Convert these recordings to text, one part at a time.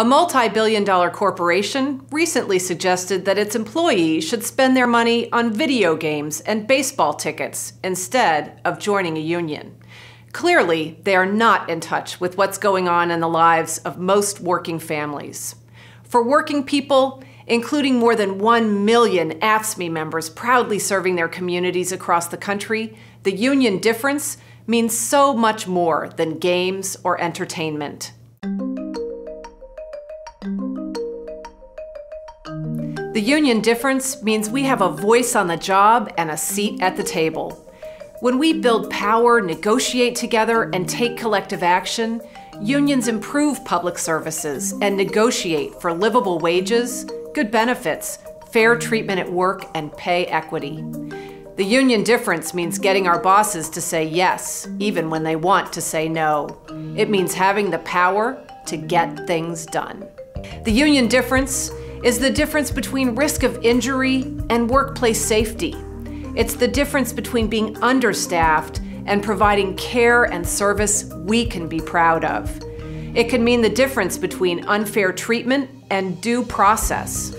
A multi billion dollar corporation recently suggested that its employees should spend their money on video games and baseball tickets instead of joining a union. Clearly, they are not in touch with what's going on in the lives of most working families. For working people, including more than 1 million AFSCME members proudly serving their communities across the country, the union difference means so much more than games or entertainment. The union difference means we have a voice on the job and a seat at the table. When we build power, negotiate together, and take collective action, unions improve public services and negotiate for livable wages, good benefits, fair treatment at work, and pay equity. The union difference means getting our bosses to say yes, even when they want to say no. It means having the power to get things done. The union difference is the difference between risk of injury and workplace safety. It's the difference between being understaffed and providing care and service we can be proud of. It can mean the difference between unfair treatment and due process.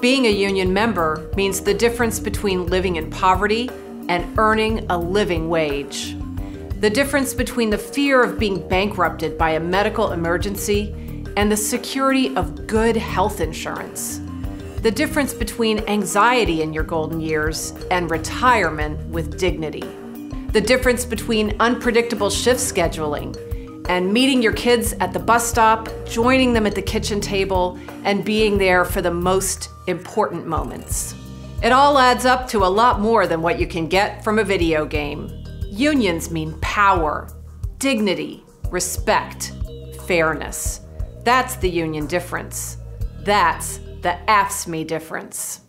Being a union member means the difference between living in poverty and earning a living wage. The difference between the fear of being bankrupted by a medical emergency and the security of good health insurance the difference between anxiety in your golden years and retirement with dignity, the difference between unpredictable shift scheduling and meeting your kids at the bus stop, joining them at the kitchen table, and being there for the most important moments. It all adds up to a lot more than what you can get from a video game. Unions mean power, dignity, respect, fairness. That's the union difference. That's the AFSCME difference.